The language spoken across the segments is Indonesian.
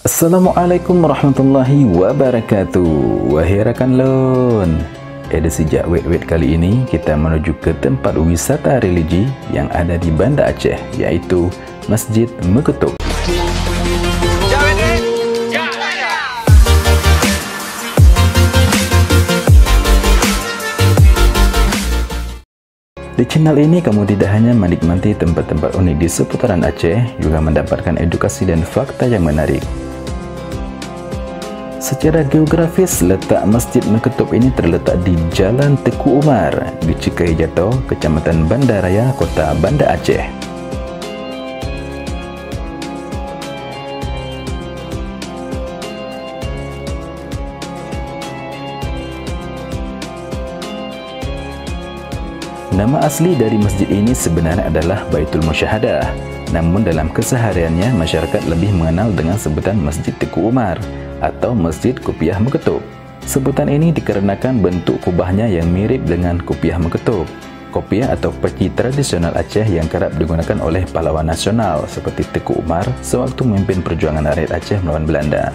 Assalamualaikum warahmatullahi wabarakatuh. Wahai rakan lon Edisi Jakwet Wet kali ini kita menuju ke tempat wisata religi yang ada di Banda Aceh yaitu Masjid Meketuk Di channel ini kamu tidak hanya menikmati tempat-tempat unik di seputaran Aceh, juga mendapatkan edukasi dan fakta yang menarik. Secara geografis, letak Masjid Meketup ini terletak di Jalan Teku Umar di Jatuh, Kecamatan Bandaraya, Kota Banda Aceh. Nama asli dari masjid ini sebenarnya adalah Baitul Musyahadah. Namun dalam kesehariannya, masyarakat lebih mengenal dengan sebutan Masjid Teku Umar atau Masjid Kupiah Meketup. Sebutan ini dikarenakan bentuk kubahnya yang mirip dengan Kupiah Meketup. Kopiah atau peci tradisional Aceh yang kerap digunakan oleh pahlawan nasional seperti Teku Umar sewaktu memimpin perjuangan rakyat Aceh melawan Belanda.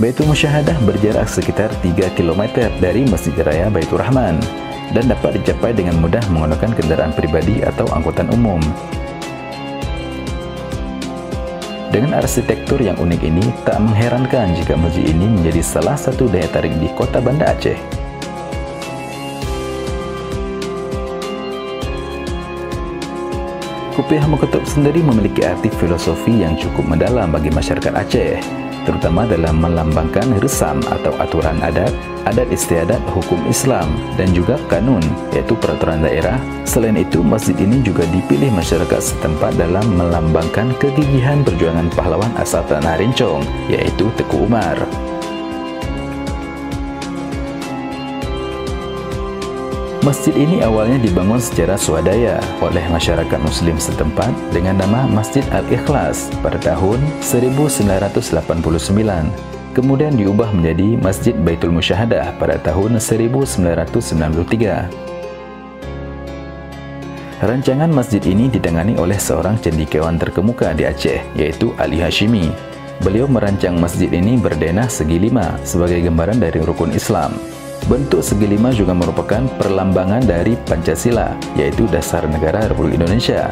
Baitul Musyahadah berjarak sekitar 3 km dari Masjid Raya Baitur Rahman dan dapat dicapai dengan mudah menggunakan kendaraan pribadi atau angkutan umum. Dengan arsitektur yang unik ini, tak mengherankan jika masjid ini menjadi salah satu daya tarik di kota Banda Aceh. Kupiah Meketup sendiri memiliki arti filosofi yang cukup mendalam bagi masyarakat Aceh, terutama dalam melambangkan resam atau aturan adat adat istiadat hukum Islam dan juga kanun yaitu peraturan daerah. Selain itu, masjid ini juga dipilih masyarakat setempat dalam melambangkan kegigihan perjuangan pahlawan asal Tanah Rincong yaitu Teku Umar. Masjid ini awalnya dibangun secara swadaya oleh masyarakat muslim setempat dengan nama Masjid Al-Ikhlas pada tahun 1989 kemudian diubah menjadi Masjid Baitul Musyahadah pada tahun 1993. Rancangan masjid ini ditangani oleh seorang cendekiawan terkemuka di Aceh, yaitu Ali Hashimi. Beliau merancang masjid ini berdenah segi lima sebagai gambaran dari rukun Islam. Bentuk segi lima juga merupakan perlambangan dari Pancasila, yaitu dasar negara Republik Indonesia.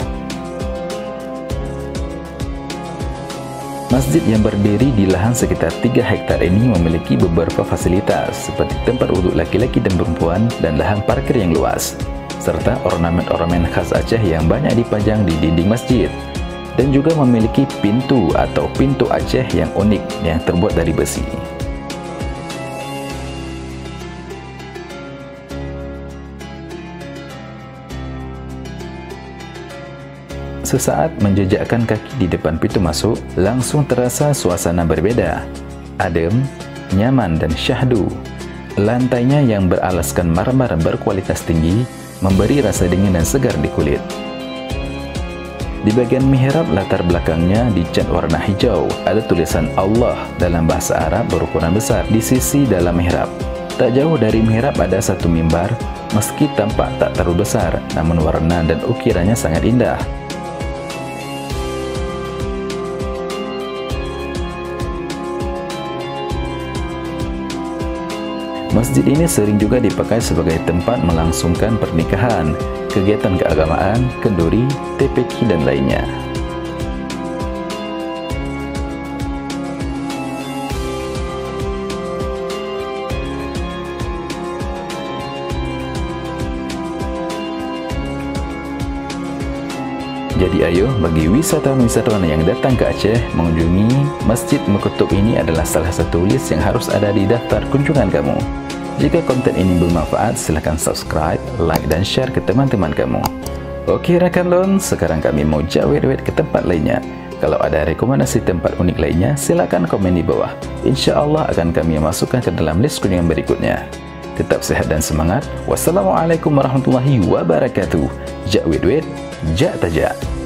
Masjid yang berdiri di lahan sekitar 3 hektar ini memiliki beberapa fasilitas seperti tempat wudhu laki-laki dan perempuan dan lahan parkir yang luas, serta ornamen-ornamen khas Aceh yang banyak dipajang di dinding masjid dan juga memiliki pintu atau pintu Aceh yang unik yang terbuat dari besi. Sesaat menjejakkan kaki di depan pintu masuk, langsung terasa suasana berbeda. Adem, nyaman dan syahdu. Lantainya yang beralaskan marmer berkualitas tinggi memberi rasa dingin dan segar di kulit. Di bagian mihrab latar belakangnya dicat warna hijau. Ada tulisan Allah dalam bahasa Arab berukuran besar di sisi dalam mihrab. Tak jauh dari mihrab ada satu mimbar, meski tampak tak terlalu besar, namun warna dan ukirannya sangat indah. Masjid ini sering juga dipakai sebagai tempat melangsungkan pernikahan, kegiatan keagamaan, kenduri, TPQ dan lainnya. Jadi ayo bagi wisatawan-wisatawan yang datang ke Aceh mengunjungi Masjid Mekutub ini adalah salah satu list yang harus ada di daftar kunjungan kamu. Jika konten ini bermanfaat, silahkan subscribe, like dan share ke teman-teman kamu. Oke rakan lon, sekarang kami mau jawet-wet ke tempat lainnya. Kalau ada rekomendasi tempat unik lainnya, silakan komen di bawah. Insya Allah akan kami masukkan ke dalam list kunjungan berikutnya. Tetap sehat dan semangat. Wassalamualaikum warahmatullahi wabarakatuh. Jak wet,